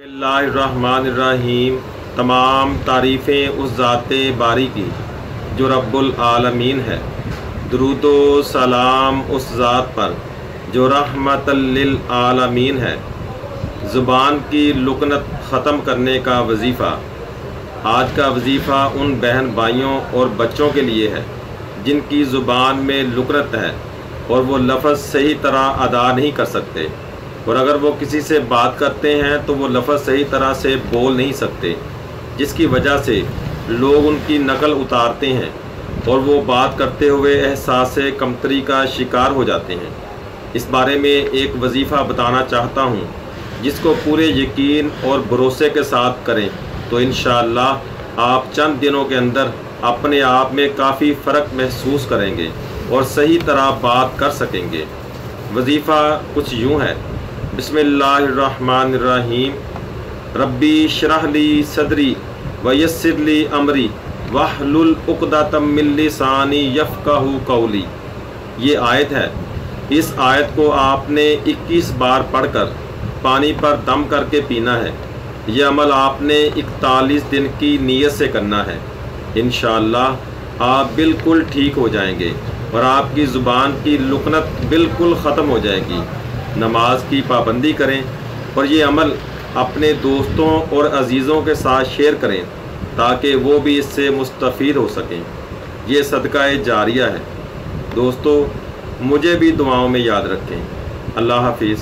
बसमीम तमाम तारीफ़ें उस ज़ात बारी की, जो रब्बुल आलमीन है। दरुदो सलाम उस ज़ात पर, जो रहमतल आलमीन है। ज़ुबान की लुकनत ख़त्म करने का वजीफ़ा। आज का वजीफ़ा उन बहन भाइयों और बच्चों के लिए है, जिनकी ज़ुबान में लुकनत है और वो लफ्ज़ सही तरह अदा नहीं कर सकते। और अगर वो किसी से बात करते हैं तो वो लफ्ज़ सही तरह से बोल नहीं सकते, जिसकी वजह से लोग उनकी नकल उतारते हैं और वो बात करते हुए एहसास कमतरी का शिकार हो जाते हैं। इस बारे में एक वजीफ़ा बताना चाहता हूँ, जिसको पूरे यकीन और भरोसे के साथ करें। तो इन आप चंद दिनों के अंदर अपने आप में काफ़ी फ़र्क महसूस करेंगे और सही तरह बात कर सकेंगे। वजीफ़ा कुछ यूँ है। बसमीम रब्बी शराहली सदरी वयसरली अमरी वाहलुलकदातमिल्लिसानी यफ़काहू कौली। ये आयत है। इस आयत को आपने 21 बार पढ़कर पानी पर दम करके पीना है। यह अमल आपने इकतालीस दिन की नीयत से करना है। इन आप बिल्कुल ठीक हो जाएँगे और आपकी ज़ुबान की लुकनत बिल्कुल ख़त्म हो जाएगी। नमाज़ की पाबंदी करें और ये अमल अपने दोस्तों और अजीज़ों के साथ शेयर करें, ताकि वो भी इससे मुस्तफ़ हो सकें। ये सदका जारिया है। दोस्तों, मुझे भी दुआओं में याद रखें। अल्लाह हाफिज़।